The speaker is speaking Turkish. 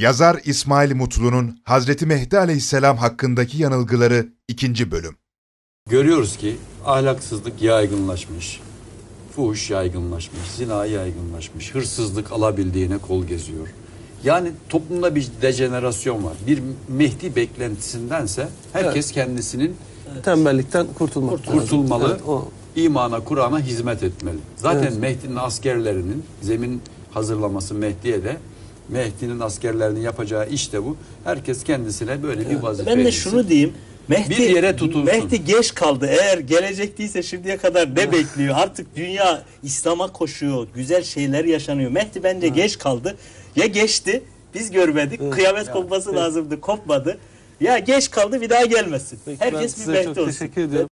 Yazar İsmail Mutlu'nun Hazreti Mehdi Aleyhisselam hakkındaki yanılgıları 2. bölüm. Görüyoruz ki ahlaksızlık yaygınlaşmış, fuhuş yaygınlaşmış, zina yaygınlaşmış, hırsızlık alabildiğine kol geziyor. Yani toplumda bir dejenerasyon var. Bir Mehdi beklentisindense herkes kendisinin Tembellikten kurtulmak lazım. kurtulmalı, Evet, o imana, Kur'an'a hizmet etmeli. Zaten Mehdi'nin askerlerinin zemin hazırlaması Mehdi'ye de Mehdi'nin askerlerinin yapacağı iş de bu. Herkes kendisine böyle bir vazife Ben de şunu diyeyim. Mehdi, Bir yere tutulsun. Mehdi geç kaldı. Eğer gelecek değilse şimdiye kadar ne bekliyor? Artık dünya İslam'a koşuyor. Güzel şeyler yaşanıyor. Mehdi bence geç kaldı. Ya geçti. Biz görmedik. Kıyamet kopması lazımdı. Kopmadı. Ya geç kaldı bir daha gelmesin. Peki, Herkes bir Mehdi çok olsun. teşekkür ediyorum.